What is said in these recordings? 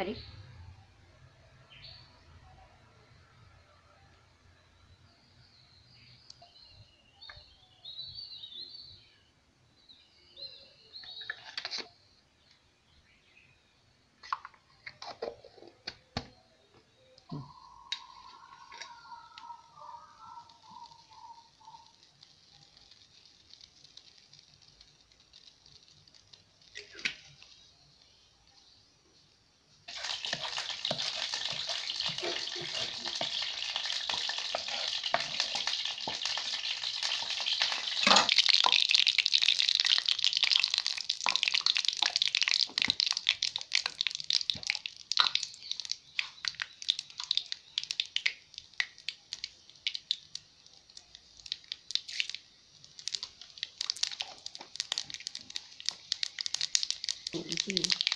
हरे 嗯。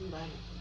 一百米